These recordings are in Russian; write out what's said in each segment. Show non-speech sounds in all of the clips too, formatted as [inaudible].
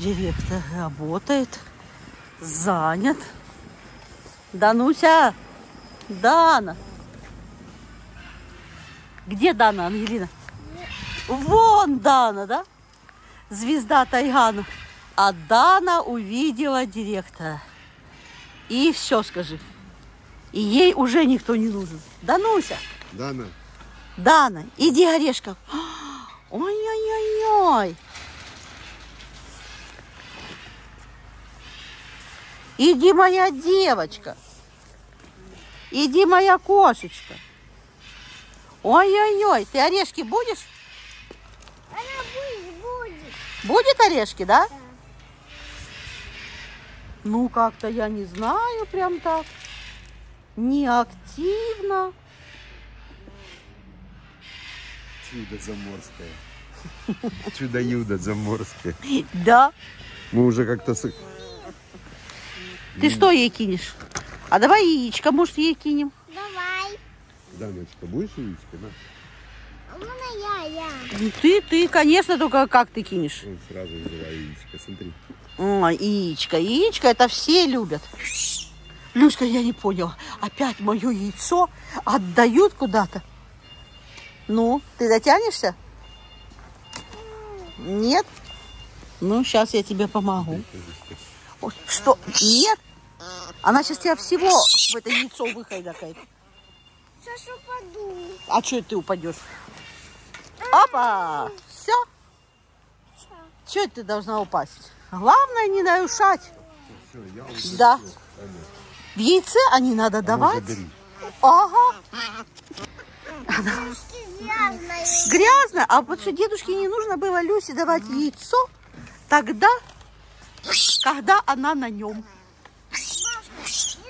Директор работает, занят. Дануся! Дана! Где Дана, Ангелина? Вон Дана, да? Звезда Тайгана. А Дана увидела директора. И все, скажи. И ей уже никто не нужен. Дануся! Дана, Дана, иди орешков. [gasps] Ой-ой-ой-ой. Иди, моя девочка. Иди, моя кошечка. Ой-ой-ой, ты орешки будешь? Она будет, будет. Будет орешки, да? Ну, как-то я не знаю прям так. Не активно. чудо заморское. [laughs] Чудо-юдо заморское. Да. Мы уже как-то... Ты что ей кинешь? А давай яичко, может, ей кинем? Давай. Даночка, будешь яичко? На. А можно я, я. Ну, Ты, ты, конечно, только как ты кинешь? Он сразу взяла яичко, смотри. О, яичко, яичко, это все любят. Люська, я не поняла. Опять мое яйцо отдают куда-то. Ну, ты дотянешься? Нет? Ну, сейчас я тебе помогу. Что? Нет? Она сейчас тебя всего в это яйцо выхайдакает. Сейчас упаду. А что ты упадешь? Опа! Все? Что ты должна упасть? Главное не нарушать. Все, я уже Да. всё. В яйце они надо А ну, давать. Ага. Ручки грязные. Грязно. А вот что дедушке не нужно было Люсе давать яйцо тогда, когда она на нем.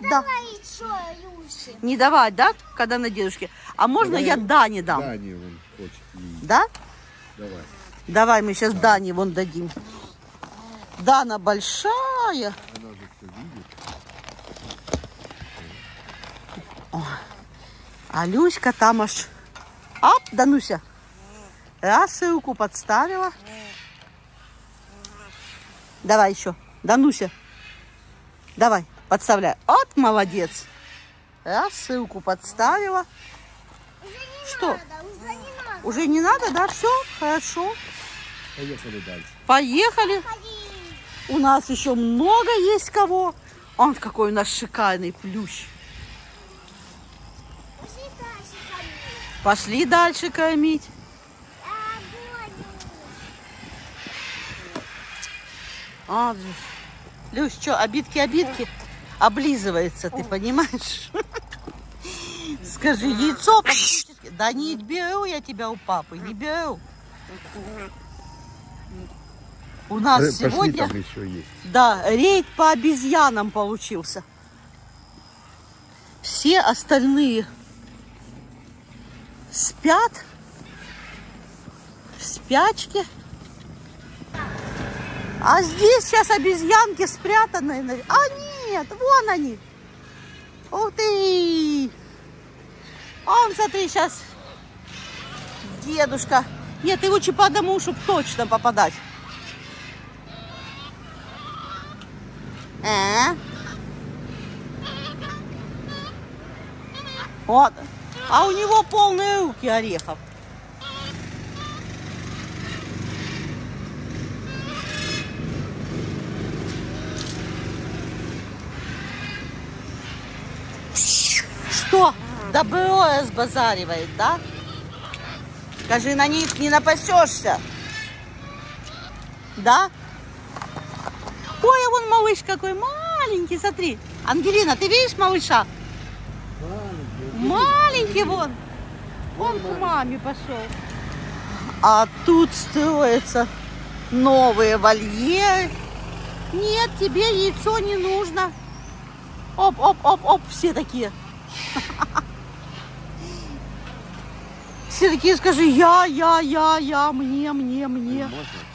Не Да. давай еще, Люси. Не давать, да, когда на дедушке. А можно Давай. я Дане дам? Дане он хочет. Да? Давай. Давай мы сейчас Дане вон дадим. Дана большая. Она же все видит. А Люська там аж... Ап, Дануся. Раз руку подставила. Давай еще. Дануся. Давай, подставляй. Вот молодец. Раз руку подставила. Уже не Что? надо, уже не надо. Уже не надо, да? Все, хорошо. Поехали дальше. Поехали. У нас еще много есть кого. Он какой у нас шикарный плющ. Пошли дальше. Пошли кормить. А, Люсь, что, обидки-обидки? Облизывается, ты понимаешь? [laughs] Скажи, яйцо практически... Да не беру я тебя у папы, не беру. У нас Э, Пошли, сегодня, там еще есть. да, рейд по обезьянам получился. Все остальные спят, в спячке. А здесь сейчас обезьянки спрятаны. А нет, вон они. Ух ты! Он, смотри, сейчас дедушка. Нет, ты лучше по одному, чтобы точно попадать. А? Вот. А у него полные руки орехов. Что? Добро разбазаривает, да? Скажи, на них не напасешься. Да? Ой, а вон малыш какой маленький, смотри. Ангелина, ты видишь малыша? Маленький вон. Он к маме пошел. А тут строятся новые вольеры. Нет, тебе яйцо не нужно. Оп, оп, оп, оп, все такие. [laughs] Все такие, скажи, я, я, я, я, мне, мне, мне.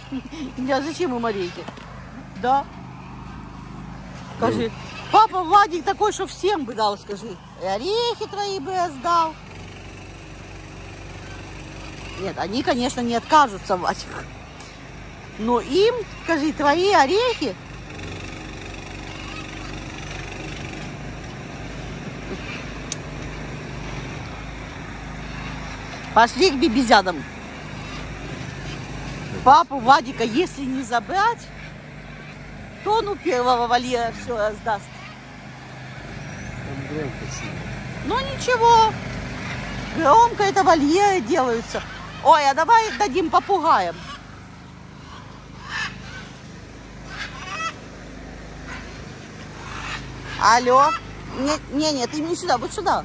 [laughs] Я зачем им орехи? Да. Скажи, папа Владик такой, что всем бы дал, скажи. И орехи твои бы я сдал. Нет, они, конечно, не откажутся, Владик. Но им, скажи, твои орехи Пошли к бибизядам. Папу Вадика, если не забрать, то он у первого вольера все раздаст. Там громко сильно. Ну ничего, громко это вольеры делаются. Ой, а давай дадим попугаям. Алло. Не, не, нет, ты не сюда, вот сюда.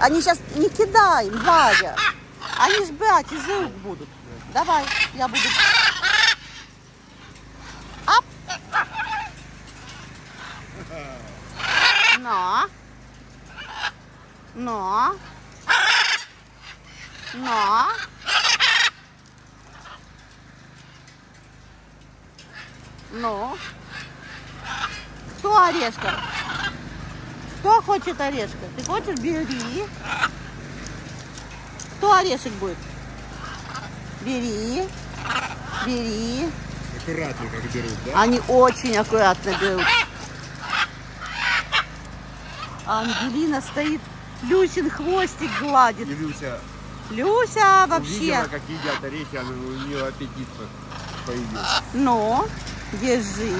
Они сейчас не кидаем, Вадя. Они ж брать из рук будут. Давай, я буду. Ап. Но. Но. Но. Ну. Кто орешка? Кто хочет орешка? Ты хочешь, бери. Кто орешек будет? Бери. Бери. Аккуратно как берут, да? Они очень аккуратно берут. А Ангелина стоит, Люсин хвостик гладит. И Люся Люся увидела, вообще. как едят орехи, она, у нее аппетит появился. Ну, держи.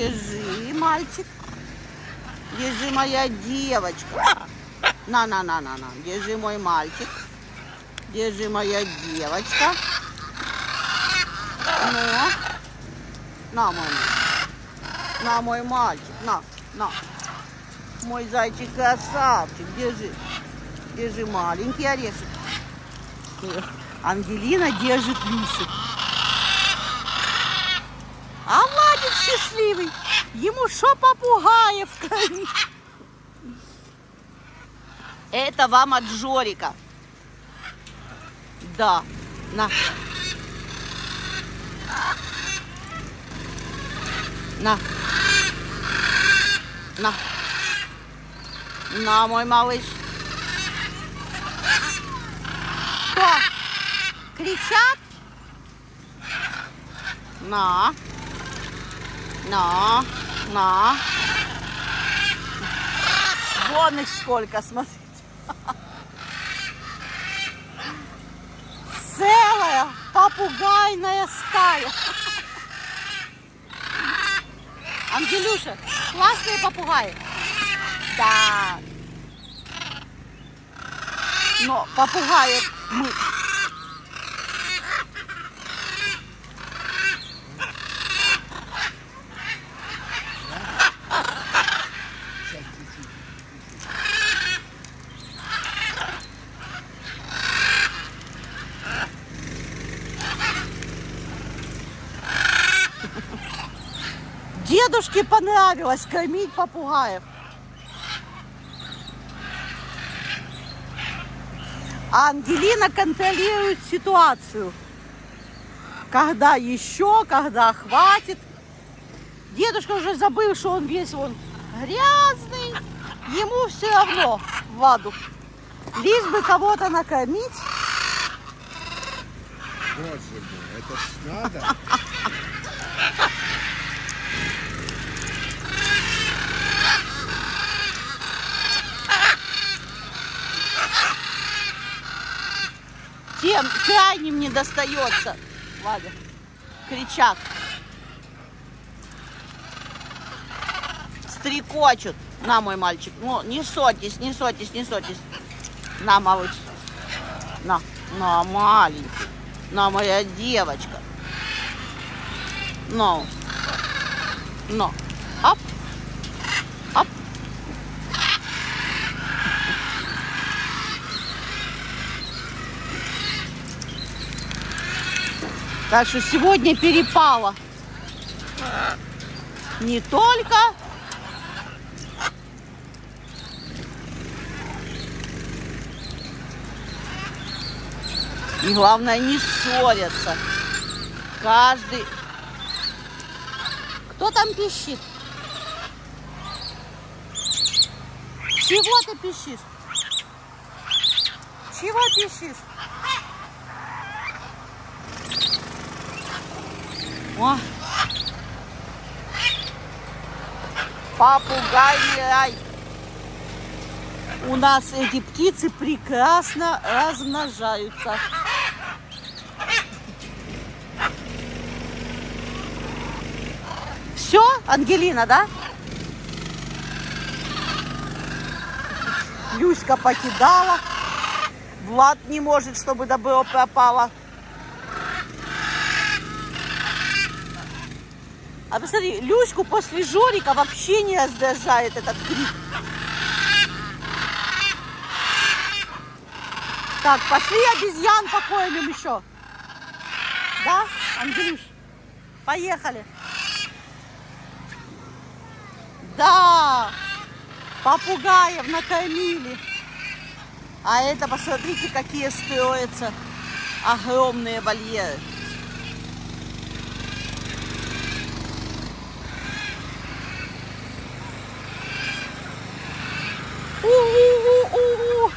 Держи, мальчик. Держи, моя девочка. На-на-на-на-на. Держи, мой мальчик. Держи, моя девочка. Ну. На, мой мальчик. На, мой мальчик. На, на. Мой зайчик красавчик. Держи. Держи маленький орешек. Ангелина держит Люсю. А Счастливый. Ему шо попугаев? Это вам от Жорика. Да. На. На. На. На, мой малыш. Что? Кричат? На. На. На. Вон их сколько, смотрите. Целая попугайная стая. Ангелюша, классные попугаи. Да. Но попугаи мы Дедушке понравилось кормить попугаев. А Ангелина контролирует ситуацию. Когда еще, когда хватит. Дедушка уже забыл, что он весь он грязный. Ему все равно в аду. Лишь бы кого-то накормить. Боже мой, это ж надо. Тем крайним не достается. Валя, кричат. Стрекочут. На, мой мальчик. Ну, не ссорьтесь, не ссорьтесь, не ссорьтесь. На, малыш. На, на, маленький. На, моя девочка. Ну. Ну. Так что сегодня перепало. Не только И главное не ссорятся. Каждый... Кто там пищит? Чего ты пищишь? Чего пищишь? О. Попугай, ай. У нас эти птицы прекрасно размножаются. Все, Ангелина, да? Люська покидала. Влад не может, чтобы добро пропало. А посмотри, Люську после Жорика вообще не раздражает этот крик. Так, пошли обезьян покормим еще. Да, Ангелюш? Поехали. Да, попугаев накормили. А это, посмотрите, какие строятся огромные вольеры. У-у-у-у-у.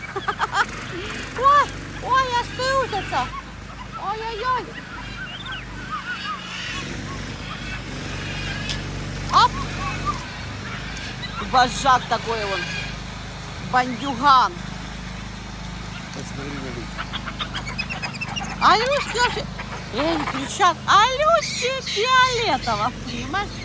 Ой, ой, крутятся. Ой-ой-ой. Оп. Вожак такой он. Бандюган. Посмотри на лицо. А Люське вообще... Эй, кричат, а Люське фиолетово, понимаешь?